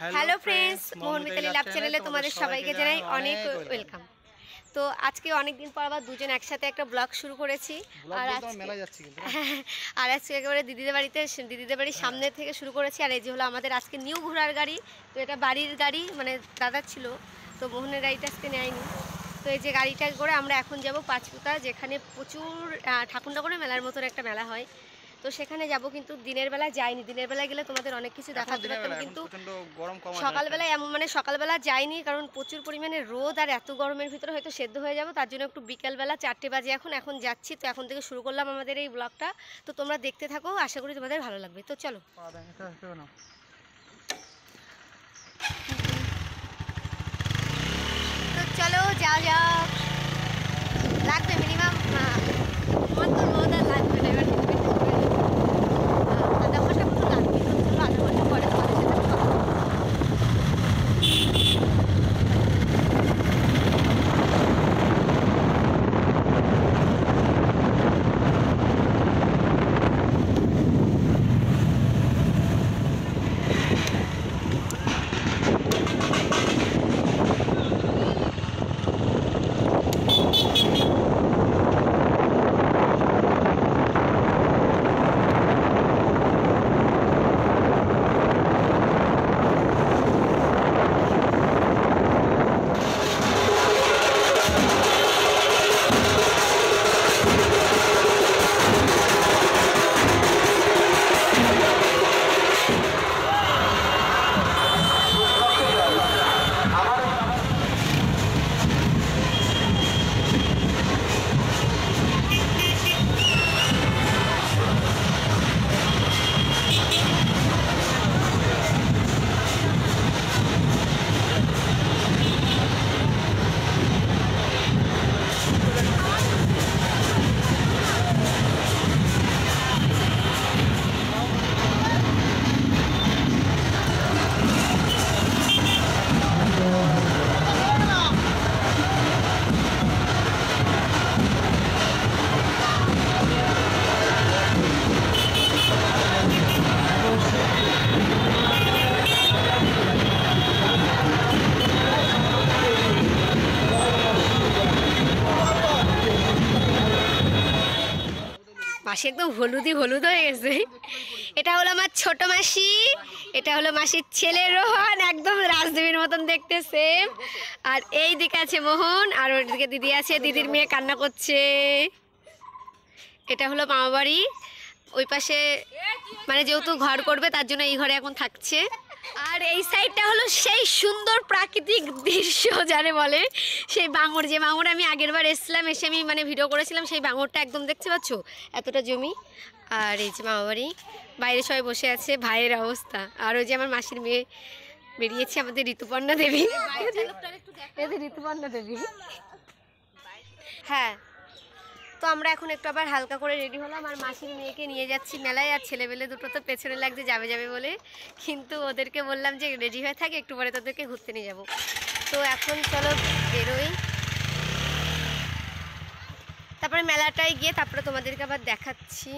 Hello friends Mohan Mitali love চ্যানেলে তোমাদের সবাইকে জানাই অনেক ওয়েলকাম তো আজকে অনেক দিন পর আবার দুজন একসাথে একটা ব্লগ শুরু করেছি। আর আজকে মেলায় যাচ্ছি কিন্তু আর আজকে একেবারে দিদিদের বাড়িতে দিদিদের বাড়ির সামনে থেকে শুরু করেছি। আর এই যে হলো আমাদের আজকে নিউ ঘোড়ার গাড়ি তো এটা বাড়ির গাড়ি মানে দাদার ছিল তো মোহনের গাড়িটা আজকে নেয়নি। তো এই যে গাড়িটা করে আমরা এখন যাব পাঁচপুতা যেখানে প্রচুর আহ, ঠাকুর ঠাকুরের মেলার মতন একটা মেলা হয়। তো সেখানে যাব কিন্তু দিনের বেলা যাইনি। দিনের বেলা গেলে তোমাদের অনেক কিছু দেখাতে পারতাম কিন্তু প্রচণ্ড গরম কম আছে। সকালবেলা এমন মানে সকালবেলা যাইনি কারণ প্রচুর পরিমাণে রোদ আর এত গরমের ভিতরে হয়তো সেদ্ধ হয়ে যাব তার জন্য একটু বিকালবেলা চারটে বাজে এখন এখন যাচ্ছি। তো এখন থেকে শুরু করলাম আমাদের এই ব্লগটা। তো তোমরা দেখতে থাকো আশা করি তোমাদের ভালো লাগবে। তো চলো। তো চলো যা যাক লাগবে মিনিমাম তো রোদ আর লাগবে না এবার মাসি একদম হলুদি হলুদ হয়ে গেছে। এটা হলো আমার ছোট মাসি, এটা হলো মাসির ছেলে রোহন, একদম রাজদেবীর মতন দেখতে সেম আর এই দিকে আছে মোহন, আর ওর দিকে দিদি আছে, দিদির মেয়ে কান্না করছে। এটা হলো মামা বাড়ি ওই পাশে মানে যেহেতু ঘর করবে, তার জন্য এই ঘরে এখন থাকছে। আর এই সাইডটা হলো সেই সুন্দর প্রাকৃতিক দৃশ্য যারে বলে সেই বাঙর। যে বাঙর আমি আগের বার এসেছিলাম এসে আমি মানে ভিডিও করেছিলাম সেই বাঙরটা একদম দেখতে পাচ্ছ? এতটা জমি। আর এই যে মামা বাড়ি বাইরে সবাই বসে আছে ভাইয়ের অবস্থা। আর ওই যে আমার মাসির মেয়ে বেরিয়েছে আমাদের ঋতুপর্ণা দেবী। ঋতুপর্ণা দেবী। হ্যাঁ তো আমরা এখন একটু আবার হালকা করে রেডি হলাম আর মাসির মেয়েকে নিয়ে যাচ্ছি মেলায় আর ছেলেবেলে দুটো তো পেছনে লাগছে যাবে যাবে বলে। কিন্তু ওদেরকে বললাম যে রেডি হয়ে থাকে, একটু পরে তোদেরকে ঘুরতে নিয়ে যাব। তো এখন চলো বেরোই। তারপরে মেলাটায় গিয়ে তারপরে তোমাদেরকে আবার দেখাচ্ছি।